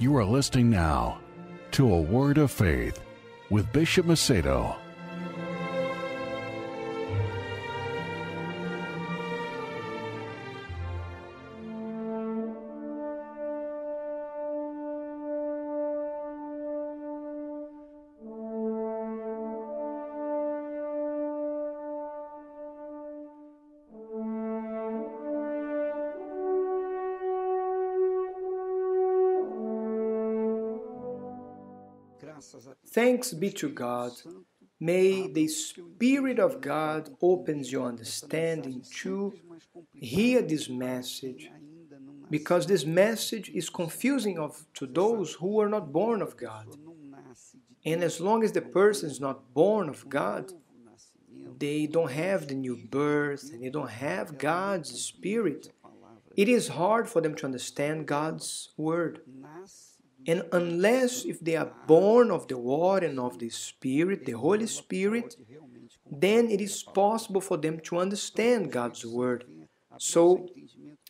You are listening now to A Word of Faith with Bishop Macedo. Thanks be to God. May the Spirit of God opens your understanding to hear this message, because this message is confusing of, to those who are not born of God. And as long as the person is not born of God, they don't have the new birth and they don't have God's Spirit. It is hard for them to understand God's Word. And unless if they are born of the water and of the Spirit, the Holy Spirit, then it is possible for them to understand God's Word. So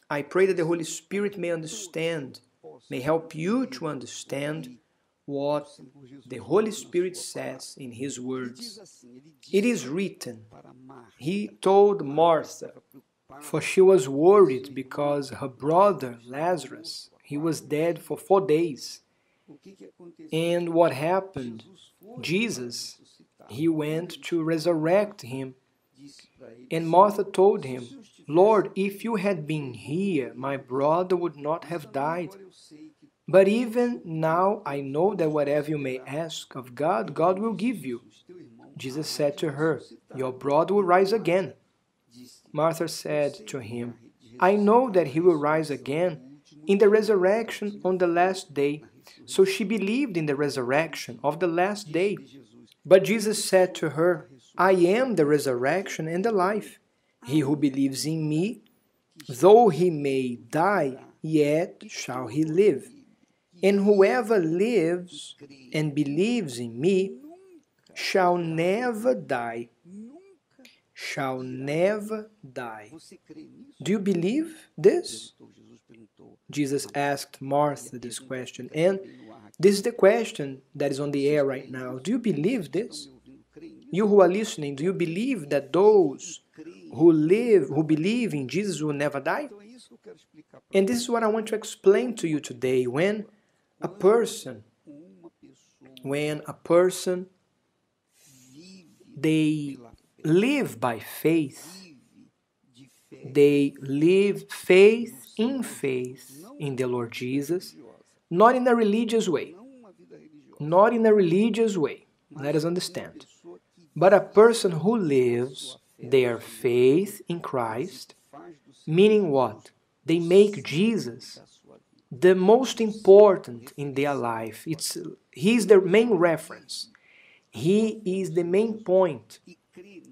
I pray that the Holy Spirit may understand, may help you to understand what the Holy Spirit says in His words. It is written, He told Martha, for she was worried because her brother Lazarus he was dead for four days. And what happened? Jesus, he went to resurrect him. And Martha told him, Lord, if you had been here, my brother would not have died. But even now I know that whatever you may ask of God, God will give you. Jesus said to her, Your brother will rise again. Martha said to him, I know that he will rise again in the resurrection on the last day. So she believed in the resurrection of the last day. But Jesus said to her, I am the resurrection and the life. He who believes in me, though he may die, yet shall he live. And whoever lives and believes in me shall never die. Shall never die. Do you believe this? Jesus asked Martha this question. And this is the question that is on the air right now. Do you believe this? You who are listening, do you believe that those who live, who believe in Jesus will never die? And this is what I want to explain to you today. When a person, when a person, they live by faith, they live faith in faith in the Lord Jesus, not in a religious way. Not in a religious way. Let us understand. But a person who lives their faith in Christ, meaning what? They make Jesus the most important in their life. It's he's the main reference. He is the main point.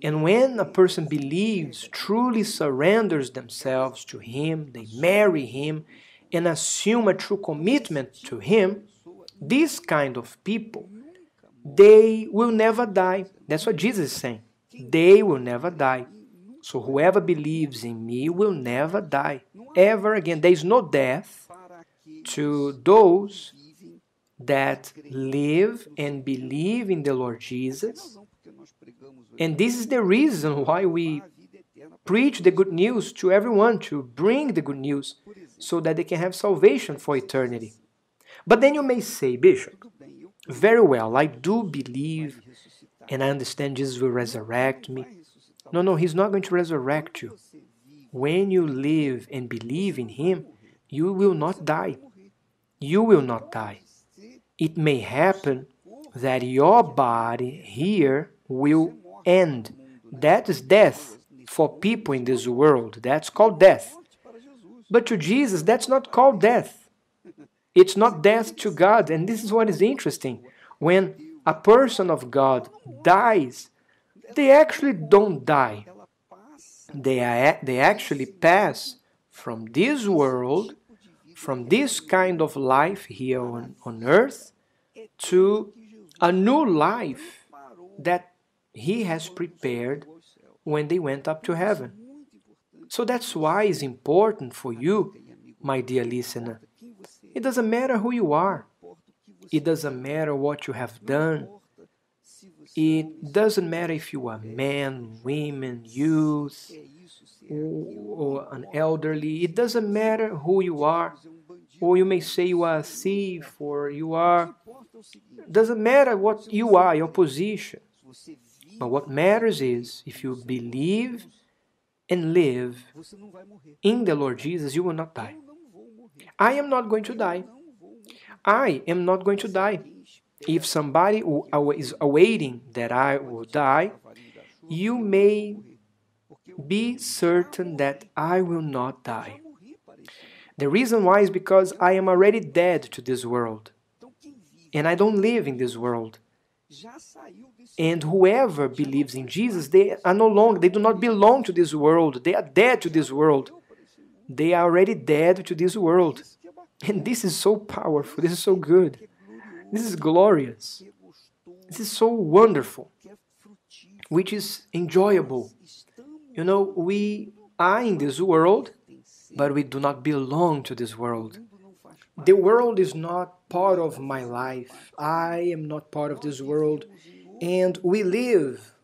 And when a person believes, truly surrenders themselves to Him, they marry Him, and assume a true commitment to Him, this kind of people, they will never die. That's what Jesus is saying. They will never die. So whoever believes in me will never die ever again. There is no death to those that live and believe in the Lord Jesus and this is the reason why we preach the good news to everyone, to bring the good news, so that they can have salvation for eternity. But then you may say, Bishop, very well, I do believe and I understand Jesus will resurrect me. No, no, He's not going to resurrect you. When you live and believe in Him, you will not die. You will not die. It may happen that your body here will end. That is death for people in this world. That's called death. But to Jesus, that's not called death. It's not death to God. And this is what is interesting. When a person of God dies, they actually don't die. They, are, they actually pass from this world, from this kind of life here on, on earth, to a new life that he has prepared when they went up to heaven. So that's why it's important for you, my dear listener. It doesn't matter who you are. It doesn't matter what you have done. It doesn't matter if you are man, women, youth, or an elderly. It doesn't matter who you are. Or you may say you are a thief, or you are. Doesn't matter what you are, your position. But what matters is if you believe and live in the Lord Jesus, you will not die. I am not going to die. I am not going to die. If somebody is awaiting that I will die, you may be certain that I will not die. The reason why is because I am already dead to this world. And I don't live in this world. And whoever believes in Jesus, they are no longer, they do not belong to this world. They are dead to this world. They are already dead to this world. And this is so powerful. This is so good. This is glorious. This is so wonderful, which is enjoyable. You know, we are in this world, but we do not belong to this world. The world is not part of my life. I am not part of this world. And we live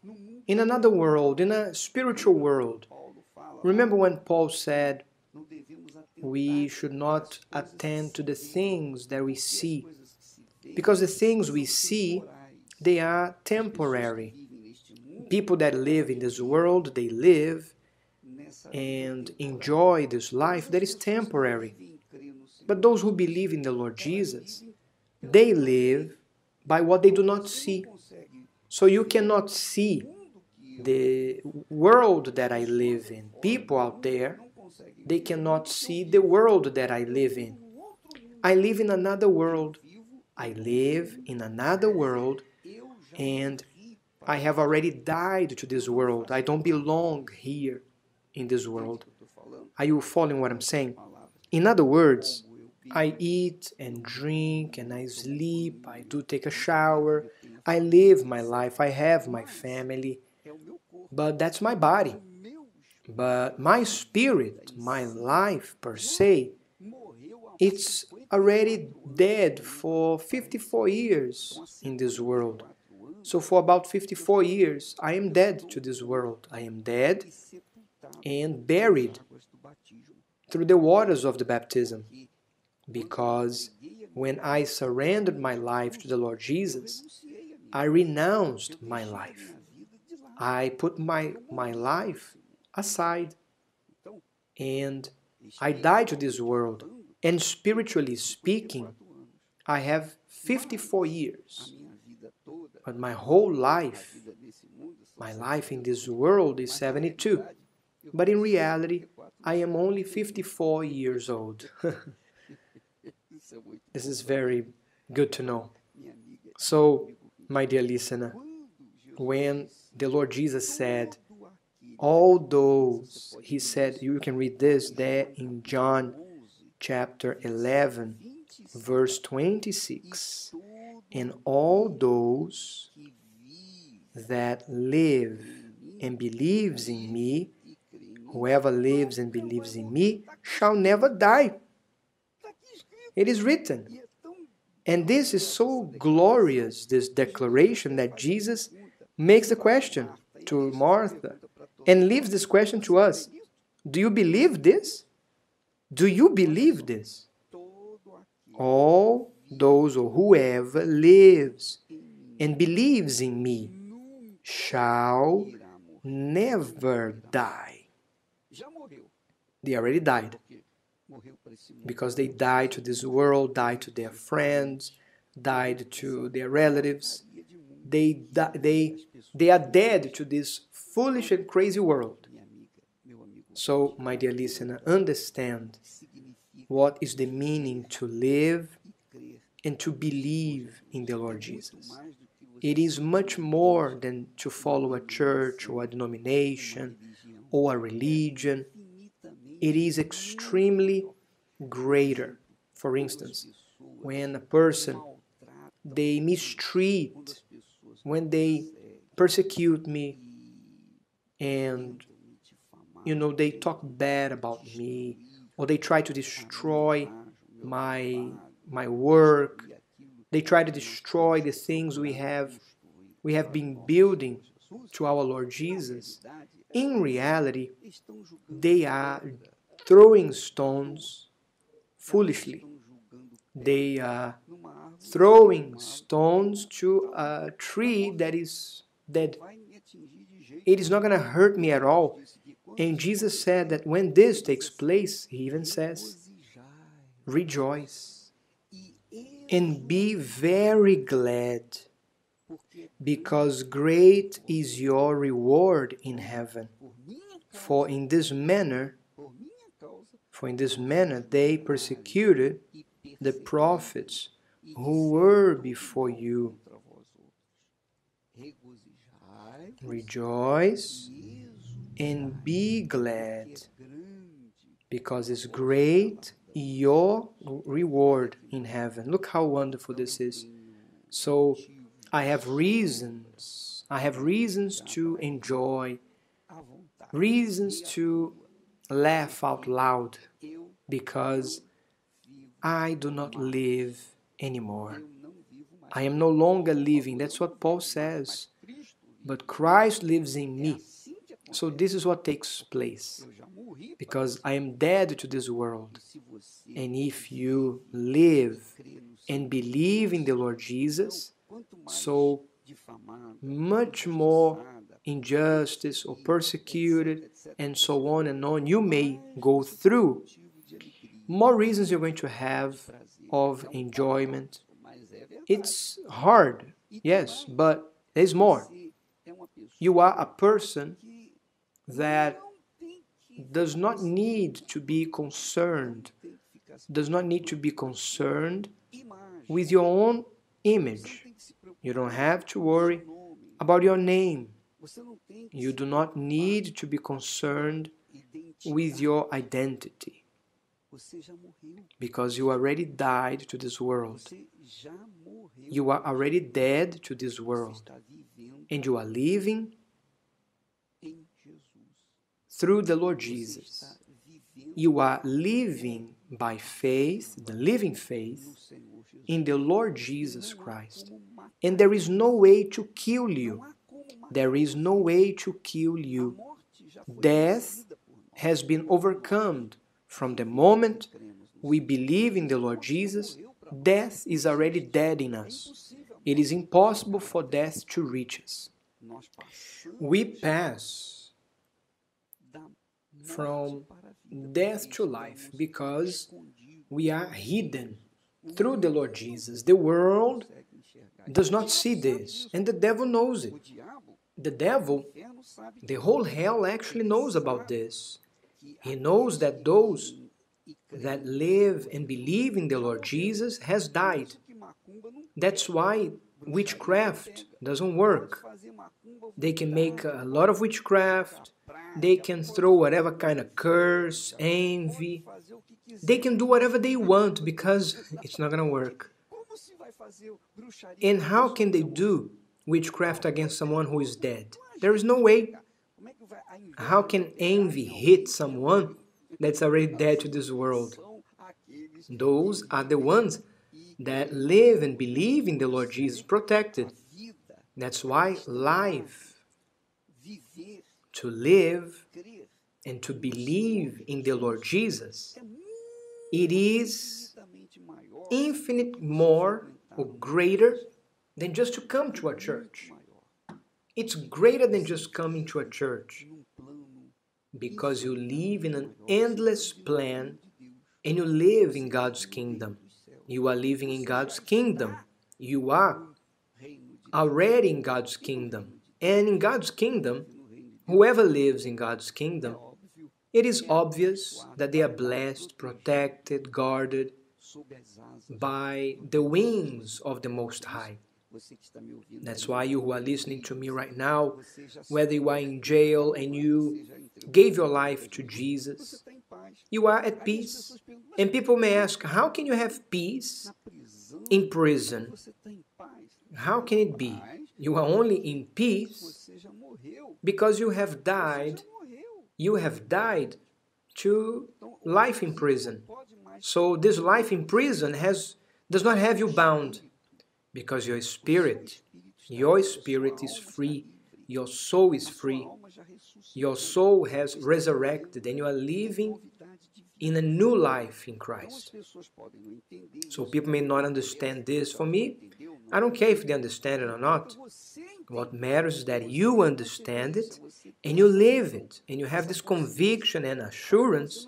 in another world, in a spiritual world. Remember when Paul said, we should not attend to the things that we see. Because the things we see, they are temporary. People that live in this world, they live and enjoy this life that is temporary. But those who believe in the Lord Jesus, they live by what they do not see. So you cannot see the world that I live in, people out there, they cannot see the world that I live in. I live in another world. I live in another world and I have already died to this world. I don't belong here in this world. Are you following what I'm saying? In other words, I eat and drink and I sleep, I do take a shower, I live my life, I have my family, but that's my body. But my spirit, my life per se, it's already dead for 54 years in this world. So for about 54 years, I am dead to this world. I am dead and buried through the waters of the baptism. Because when I surrendered my life to the Lord Jesus, I renounced my life. I put my, my life aside. And I died to this world. And spiritually speaking, I have 54 years. But my whole life, my life in this world is 72. But in reality, I am only 54 years old. this is very good to know. So, my dear listener, when the Lord Jesus said, all those, he said, you can read this there in John chapter 11, verse 26. And all those that live and believes in me, whoever lives and believes in me, shall never die. It is written. And this is so glorious, this declaration that Jesus makes the question to Martha and leaves this question to us Do you believe this? Do you believe this? All those or whoever lives and believes in me shall never die. They already died because they died to this world, died to their friends, died to their relatives. They, they, they are dead to this foolish and crazy world. So, my dear listener, understand what is the meaning to live and to believe in the Lord Jesus. It is much more than to follow a church or a denomination or a religion. It is extremely greater. For instance, when a person they mistreat, when they persecute me, and you know they talk bad about me or they try to destroy my my work They try to destroy the things we have we have been building to our Lord Jesus. In reality, they are throwing stones foolishly. They are throwing stones to a tree that is dead. It is not going to hurt me at all. And Jesus said that when this takes place, he even says, rejoice and be very glad because great is your reward in heaven. For in this manner, for in this manner they persecuted the prophets who were before you. Rejoice and be glad, because it's great your reward in heaven. Look how wonderful this is. So I have reasons, I have reasons to enjoy, reasons to laugh out loud, because I do not live anymore. I am no longer living. That's what Paul says. But Christ lives in me. So this is what takes place. Because I am dead to this world. And if you live and believe in the Lord Jesus, so much more injustice or persecuted and so on and on you may go through, more reasons you're going to have of enjoyment. It's hard, yes, but there's more. You are a person that does not need to be concerned, does not need to be concerned with your own image. You don't have to worry about your name. You do not need to be concerned with your identity because you already died to this world. You are already dead to this world and you are living through the Lord Jesus. You are living by faith, the living faith, in the Lord Jesus Christ. And there is no way to kill you. There is no way to kill you. Death has been overcome from the moment we believe in the Lord Jesus. Death is already dead in us. It is impossible for death to reach us. We pass from death to life because we are hidden through the Lord Jesus. The world does not see this, and the devil knows it. The devil, the whole hell actually knows about this. He knows that those that live and believe in the Lord Jesus has died. That's why witchcraft doesn't work. They can make a lot of witchcraft, they can throw whatever kind of curse, envy. They can do whatever they want because it's not going to work. And how can they do witchcraft against someone who is dead? There is no way. How can envy hit someone that's already dead to this world? Those are the ones that live and believe in the Lord Jesus protected. That's why life, to live and to believe in the Lord Jesus, it is infinite more or greater than just to come to a church. It's greater than just coming to a church because you live in an endless plan and you live in God's kingdom. You are living in God's kingdom. You are already in God's kingdom. And in God's kingdom, whoever lives in God's kingdom, it is obvious that they are blessed, protected, guarded by the wings of the Most High. That's why you who are listening to me right now, whether you are in jail and you gave your life to Jesus, you are at peace. And people may ask, how can you have peace in prison? How can it be? You are only in peace because you have died. You have died to life in prison. So this life in prison has does not have you bound. Because your spirit, your spirit is free, your soul is free, your soul has resurrected, and you are living in a new life in Christ. So people may not understand this. For me, I don't care if they understand it or not. What matters is that you understand it and you live it, and you have this conviction and assurance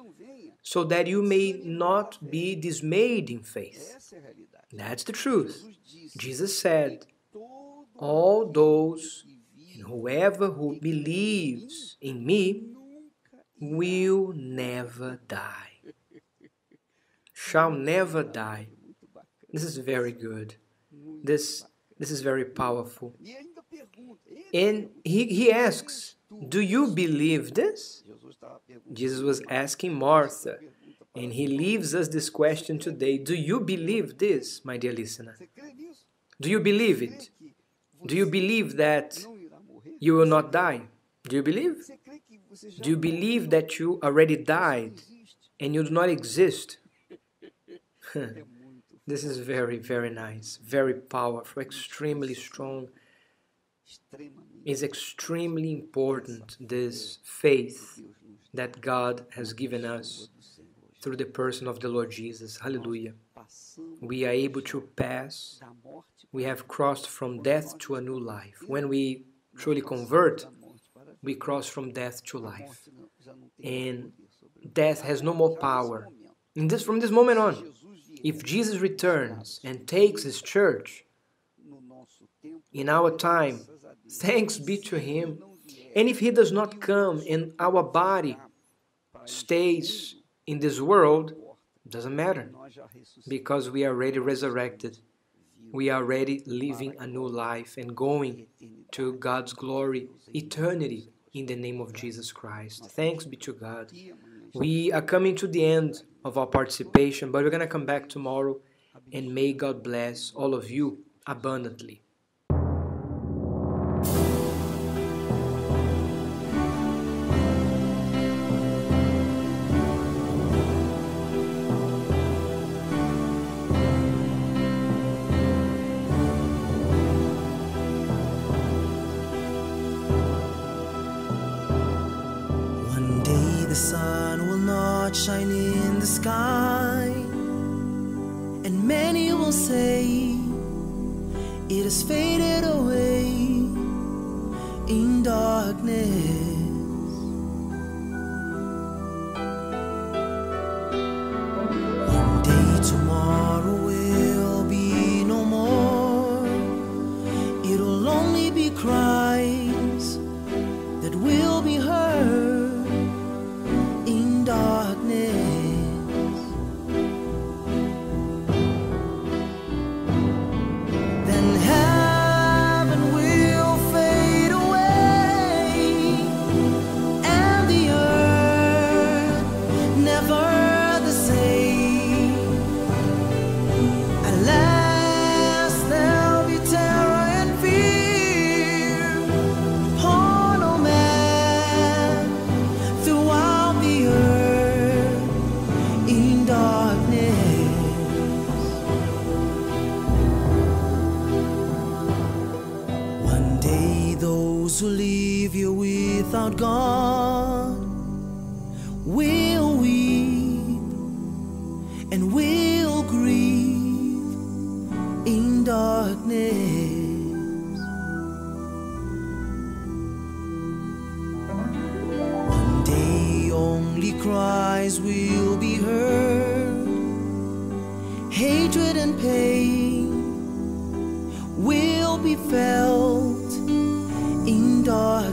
so that you may not be dismayed in faith. That's the truth. Jesus said, All those and whoever who believes in me will never die. Shall never die. This is very good. This, this is very powerful. And he, he asks, Do you believe this? Jesus was asking Martha, and he leaves us this question today. Do you believe this, my dear listener? Do you believe it? Do you believe that you will not die? Do you believe? Do you believe that you already died and you do not exist? this is very, very nice, very powerful, extremely strong. It's extremely important, this faith that God has given us through the person of the Lord Jesus. Hallelujah. We are able to pass, we have crossed from death to a new life. When we truly convert, we cross from death to life. And death has no more power. In this, from this moment on, if Jesus returns and takes his church in our time, thanks be to him. And if he does not come and our body stays in this world, doesn't matter because we are already resurrected. We are already living a new life and going to God's glory, eternity in the name of Jesus Christ. Thanks be to God. We are coming to the end of our participation, but we're going to come back tomorrow and may God bless all of you abundantly. Cries will be heard, hatred and pain will be felt in darkness.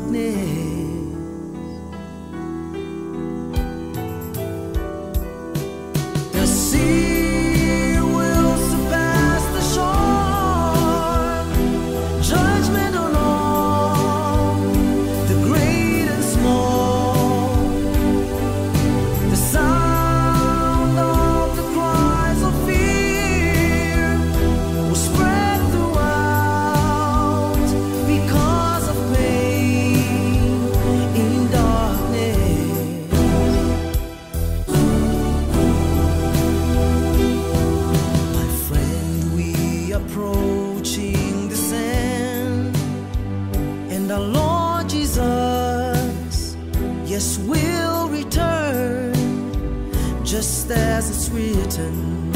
promise will return just as it's written.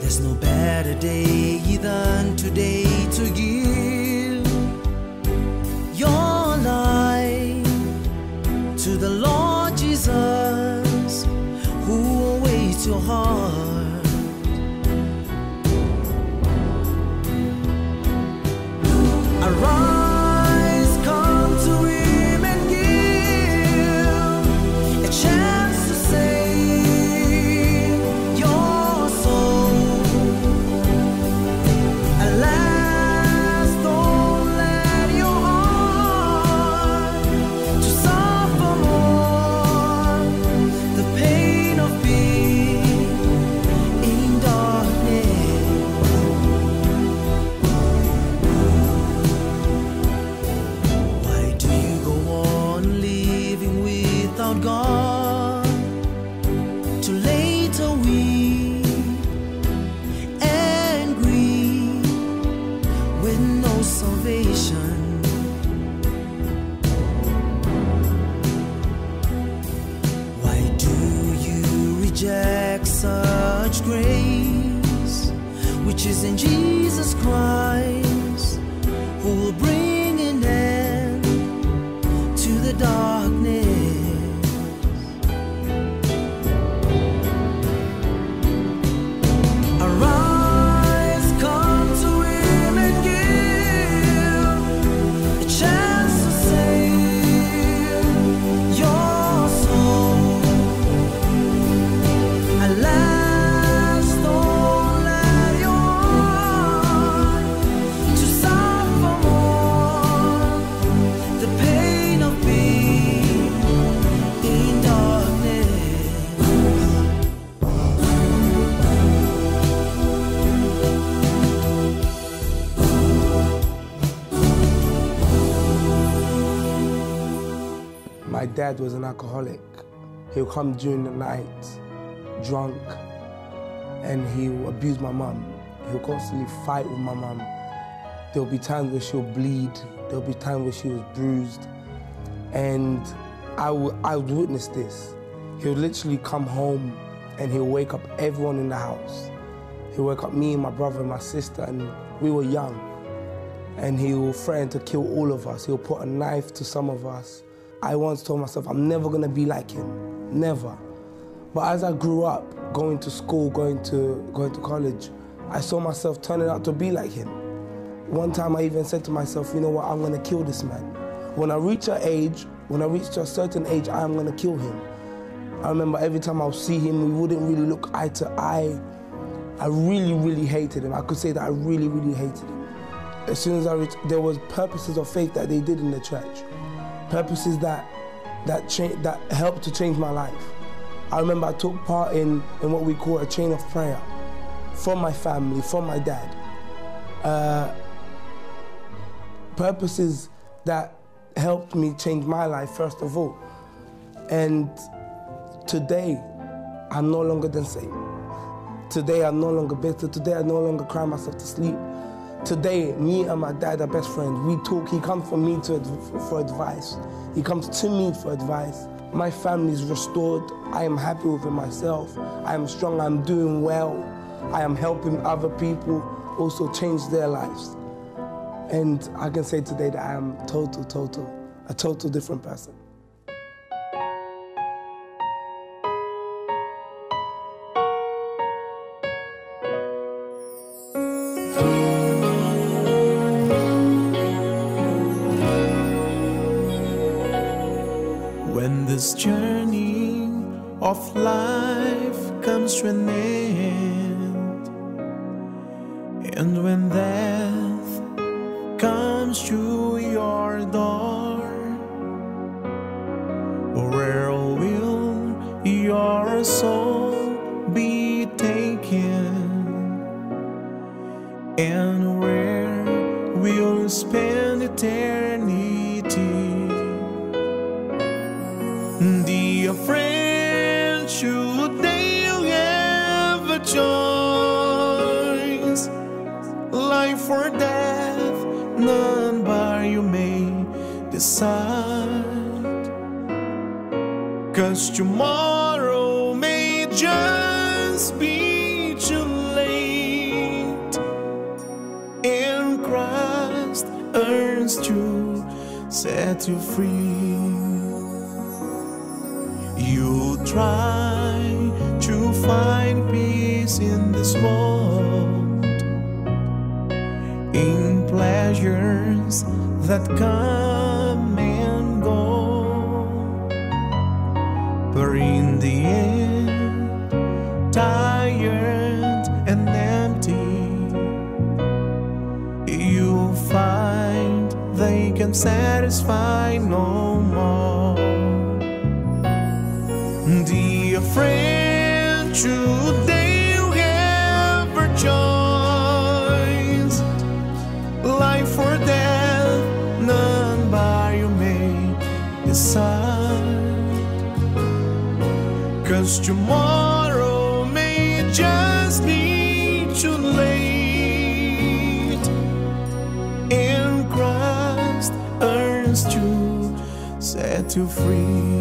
There's no better day than today to give your life to the Lord Jesus who awaits your heart. Dad was an alcoholic. He'll come during the night, drunk, and he'll abuse my mum. He'll constantly fight with my mum. There'll be times where she'll bleed. There'll be times where she was bruised. And I would, I would witness this. He'll literally come home and he'll wake up everyone in the house. He'll wake up me and my brother and my sister, and we were young and he will threaten to kill all of us. He'll put a knife to some of us. I once told myself I'm never gonna be like him, never. But as I grew up, going to school, going to going to college, I saw myself turning out to be like him. One time I even said to myself, you know what, I'm gonna kill this man. When I reach an age, when I reach a certain age, I am gonna kill him. I remember every time I would see him, we wouldn't really look eye to eye. I really, really hated him. I could say that I really, really hated him as soon as I reached, there was purposes of faith that they did in the church, purposes that that cha- that helped to change my life. I remember I took part in in what we call a chain of prayer, from my family, from my dad. Uh, purposes that helped me change my life first of all, and today I'm no longer the same. Today I'm no longer bitter. Today I no longer cry myself to sleep. Today, me and my dad are best friends. We talk. He comes for me to for advice. He comes to me for advice. My family is restored. I am happy within myself. I am strong. I'm doing well. I am helping other people also change their lives. And I can say today that I am total, total, a total different person. Dear friend, should they have a choice? Life or death, none but you may decide. Cause tomorrow may just be too late. And Christ earns to set you free. Try to find peace in this world, in pleasures that come and go. But in the end, tired and empty, you find they can satisfy no today you have a choice. Life or death, none but you may decide. Cause tomorrow may just be too late. And Christ earns to set you free.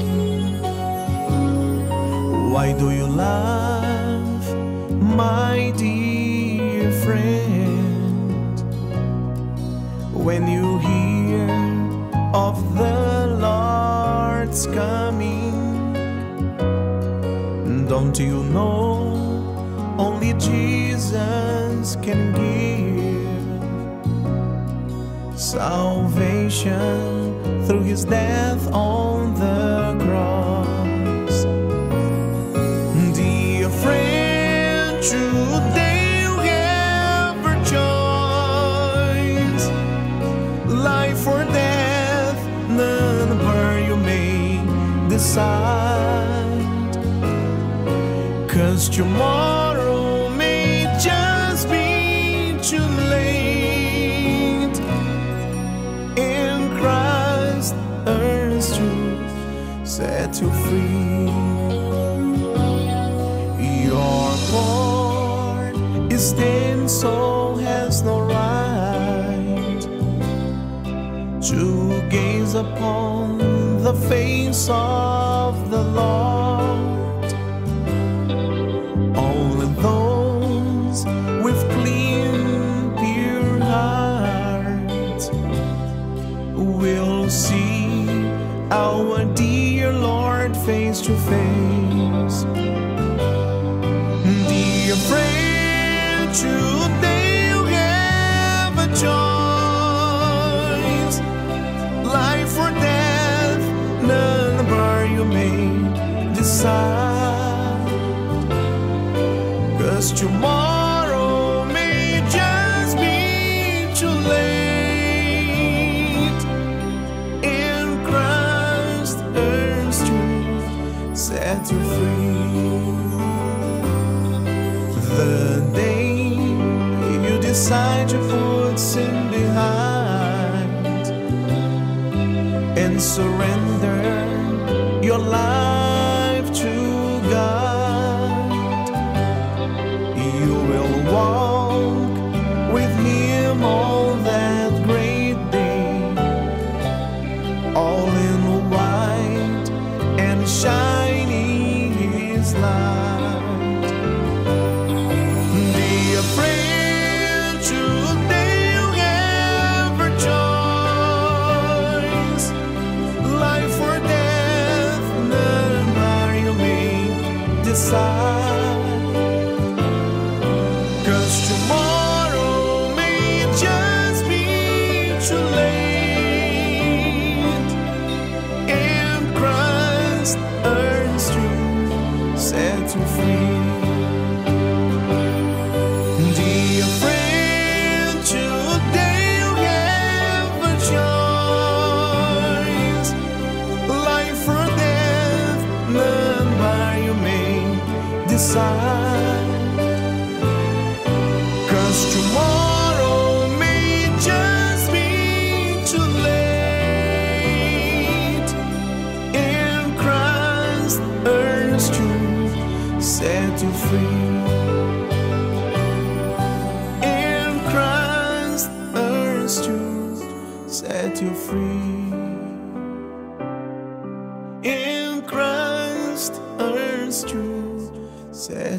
Why do you laugh, can give salvation through his death on the cross? Dear friend, today you have a choice. Life or death, none but you may decide. Cause tomorrow then so has no right to gaze upon the face of the Lord. Only those with clean, pure hearts will see our dear Lord face to face. Friend,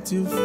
free.